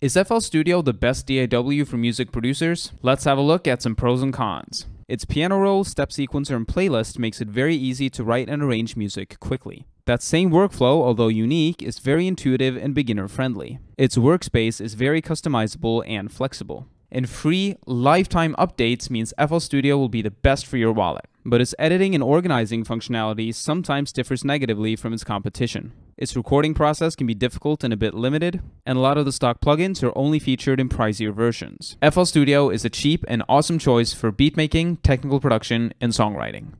Is FL Studio the best DAW for music producers? Let's have a look at some pros and cons. Its piano roll, step sequencer, and playlist makes it very easy to write and arrange music quickly. That same workflow, although unique, is very intuitive and beginner friendly. Its workspace is very customizable and flexible. And free lifetime updates means FL Studio will be the best for your wallet. But its editing and organizing functionality sometimes differs negatively from its competition. Its recording process can be difficult and a bit limited, and a lot of the stock plugins are only featured in pricier versions. FL Studio is a cheap and awesome choice for beatmaking, technical production, and songwriting.